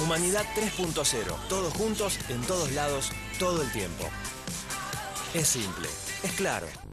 Humanidad 3.0. Todos juntos, en todos lados, todo el tiempo. Es simple, es claro.